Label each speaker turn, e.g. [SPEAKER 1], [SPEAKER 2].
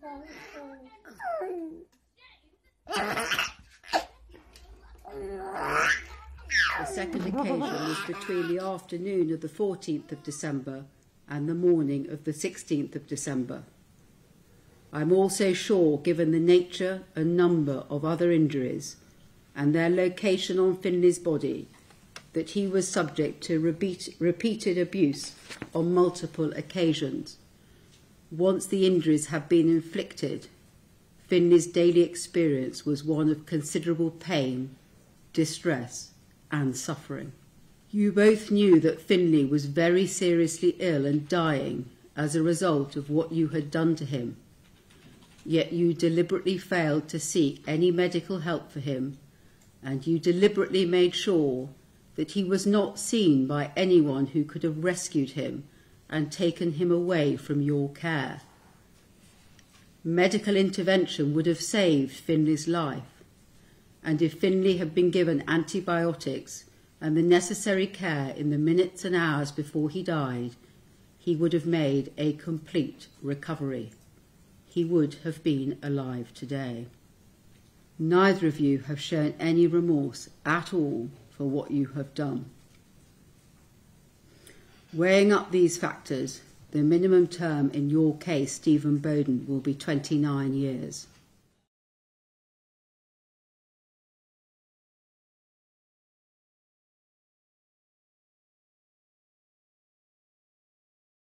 [SPEAKER 1] The second occasion was between the afternoon of the 14th of December and the morning of the 16th of December. I'm also sure, given the nature and number of other injuries and their location on Finley's body, that he was subject to repeat, repeated abuse on multiple occasions. Once the injuries had been inflicted, Finley's daily experience was one of considerable pain, distress, and suffering. You both knew that Finley was very seriously ill and dying as a result of what you had done to him. Yet you deliberately failed to seek any medical help for him, and you deliberately made sure that he was not seen by anyone who could have rescued him and taken him away from your care. Medical intervention would have saved Finley's life, and if Finley had been given antibiotics and the necessary care in the minutes and hours before he died, he would have made a complete recovery. He would have been alive today. Neither of you have shown any remorse at all for what you have done. Weighing up these factors, the minimum term in your case, Stephen Boden, will be 29 years.